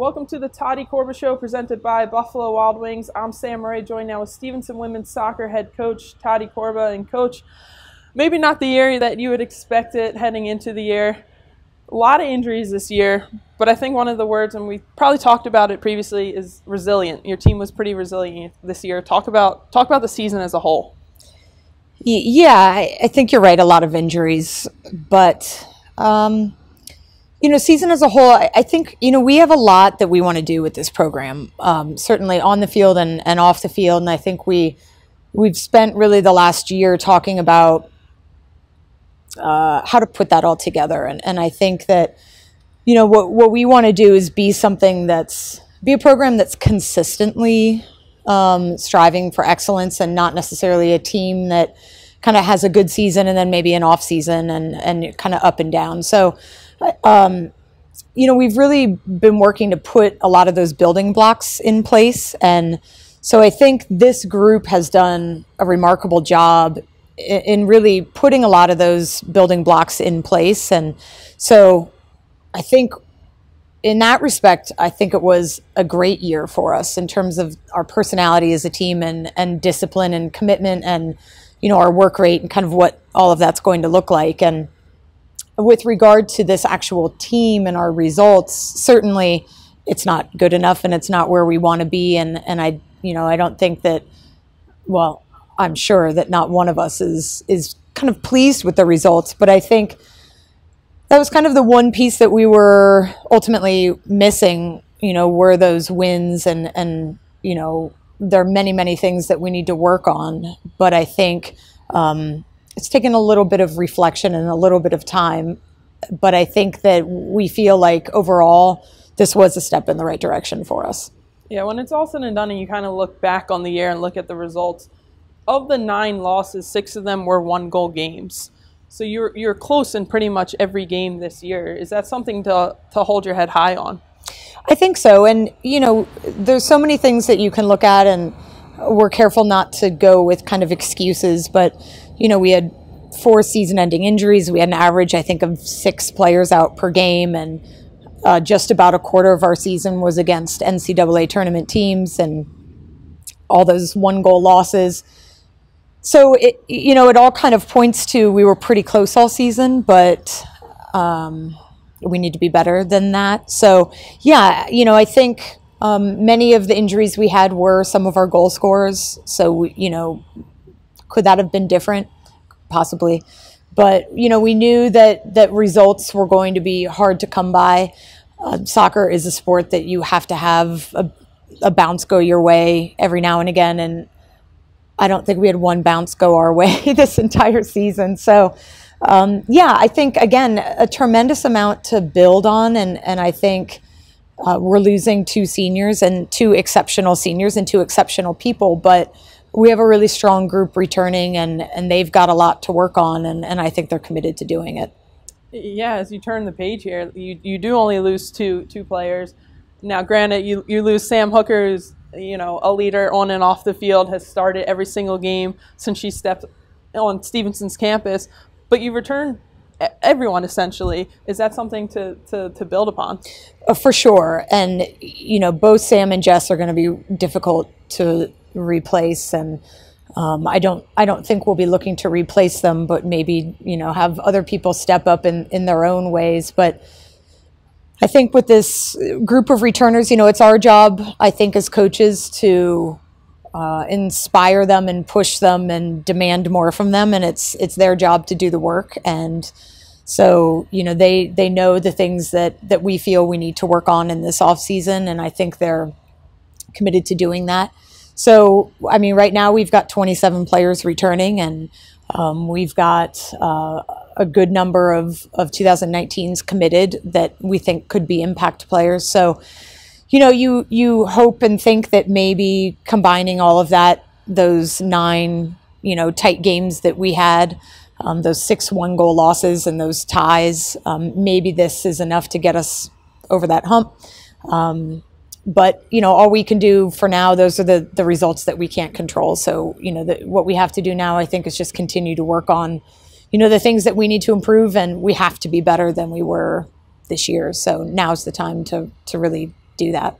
Welcome to the Tati Korba Show presented by Buffalo Wild Wings. I'm Sam Murray, joined now with Stevenson Women's Soccer head coach Tati Korba. And, coach, maybe not the year that you would expect it heading into the year. A lot of injuries this year, but I think one of the words, and we probably talked about it previously, is resilient. Your team was pretty resilient this year. Talk about talk about the season as a whole. Yeah, I, think you're right. A lot of injuries, but um, you know, season as a whole, I, I, think, you know, we have a lot that we want to do with this program, um, certainly on the field and, and off the field. And I think we, we've spent really the last year talking about uh, how to put that all together. And, and I think that, you know, what, what we want to do is be something that's, be a program that's consistently um, striving for excellence and not necessarily a team that kind of has a good season and then maybe an off season and, and kind of up and down. So, um, you know, we've really been working to put a lot of those building blocks in place. And so I think this group has done a remarkable job in, in really putting a lot of those building blocks in place. And so I think in that respect, I think it was a great year for us in terms of our personality as a team and, and discipline and commitment and, you know, our work rate and kind of what all of that's going to look like. And, with regard to this actual team and our results, certainly it's not good enough and it's not where we want to be. And, and I, you know, I don't think that, well, I'm sure that not one of us is, is kind of pleased with the results, but I think that was kind of the one piece that we were ultimately missing, you know, were those wins and, and, you know, there are many, many things that we need to work on, but I think, um, it's taken a little bit of reflection and a little bit of time, but I think that we feel like overall this was a step in the right direction for us. Yeah, when it's all said and done and you kind of look back on the year and look at the results, of the nine losses, six of them were one goal games. So you're you're close in pretty much every game this year. Is that something to to hold your head high on? I think so. And you know, there's so many things that you can look at and we're careful not to go with kind of excuses, but you know, we had four season ending injuries. We had an average, I think, of six players out per game, and uh, just about a quarter of our season was against NCAA tournament teams and all those one goal losses. So, it, you know, it all kind of points to we were pretty close all season, but um, we need to be better than that. So, yeah, you know, I think um, many of the injuries we had were some of our goal scorers. So, you know, could that have been different? Possibly. But, you know, we knew that, that results were going to be hard to come by. Uh, soccer is a sport that you have to have a, a bounce go your way every now and again. And I don't think we had one bounce go our way this entire season. So, um, yeah, I think, again, a tremendous amount to build on. And, and I think uh, we're losing two seniors and two exceptional seniors and two exceptional people. But we have a really strong group returning and, and they've got a lot to work on and, and I think they're committed to doing it. Yeah, as you turn the page here, you, you do only lose two two players. Now, granted, you, you lose Sam Hooker, who's you know a leader on and off the field, has started every single game since she stepped on Stevenson's campus. But you return everyone essentially. Is that something to, to, to build upon? Uh, for sure. And, you know, both Sam and Jess are going to be difficult to replace and um, I don't I don't think we'll be looking to replace them, but maybe you know have other people step up in, in their own ways. But I think with this group of returners, you know, it's our job I think as coaches to uh, inspire them and push them and demand more from them, and it's it's their job to do the work. And so you know they they know the things that that we feel we need to work on in this off season, and I think they're committed to doing that. So, I mean, right now we've got 27 players returning, and um, we've got uh, a good number of, of 2019s committed that we think could be impact players. So, you know, you you hope and think that maybe combining all of that, those nine, you know, tight games that we had, um, those six one goal losses and those ties, um, maybe this is enough to get us over that hump. Um, but you know all we can do for now those are the the results that we can't control so you know the, what we have to do now i think is just continue to work on you know the things that we need to improve and we have to be better than we were this year so now's the time to to really do that.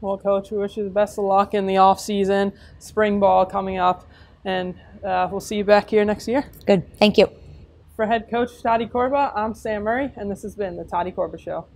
Well, Coach, we wish you the best of luck in the off season, spring ball coming up, and uh, we'll see you back here next year. Good. Thank you. For head coach Tati Korba, I'm Sam Murray, and this has been the Tati Korba Show.